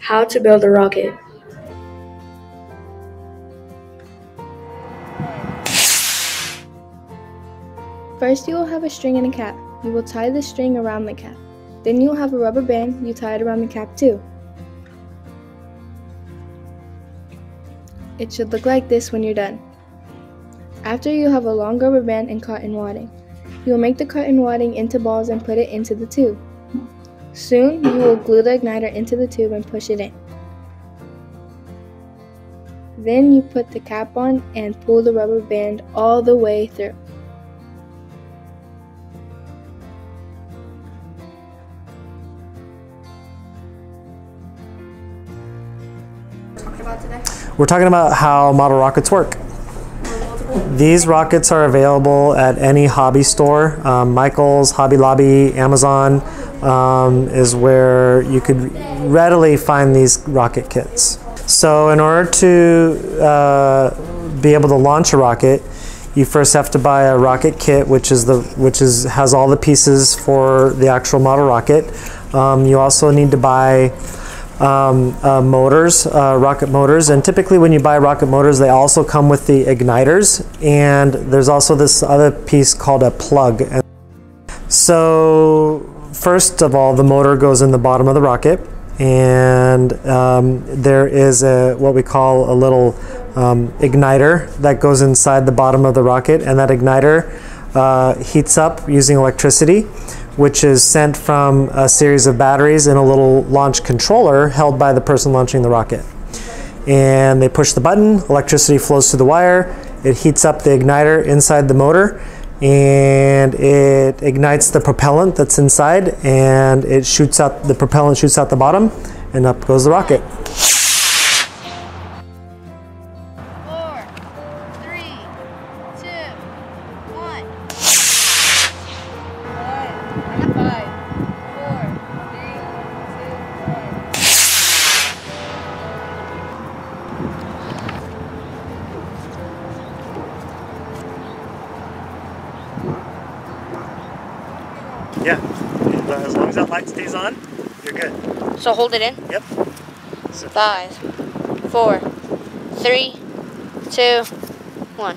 How to build a rocket. First, you will have a string and a cap. You will tie the string around the cap. Then you will have a rubber band, you tie it around the cap too. It should look like this when you're done. After you have a long rubber band and cotton wadding. You will make the cotton wadding into balls and put it into the tube. Soon, you will glue the igniter into the tube and push it in. Then you put the cap on and pull the rubber band all the way through. We're talking about how model rockets work. These rockets are available at any hobby store. Um, Michael's, Hobby Lobby, Amazon um, is where you could readily find these rocket kits. So in order to uh, be able to launch a rocket, you first have to buy a rocket kit, which is the which is has all the pieces for the actual model rocket. Um, you also need to buy um, uh, motors, uh, rocket motors, and typically when you buy rocket motors, they also come with the igniters, and there's also this other piece called a plug. So first of all, the motor goes in the bottom of the rocket, and um, there is a what we call a little um, igniter that goes inside the bottom of the rocket, and that igniter uh, heats up using electricity which is sent from a series of batteries in a little launch controller held by the person launching the rocket. And they push the button, electricity flows through the wire, it heats up the igniter inside the motor, and it ignites the propellant that's inside, and it shoots out the propellant shoots out the bottom, and up goes the rocket. Yeah, as long as that light stays on, you're good. So hold it in? Yep. Five, four, three, two, one.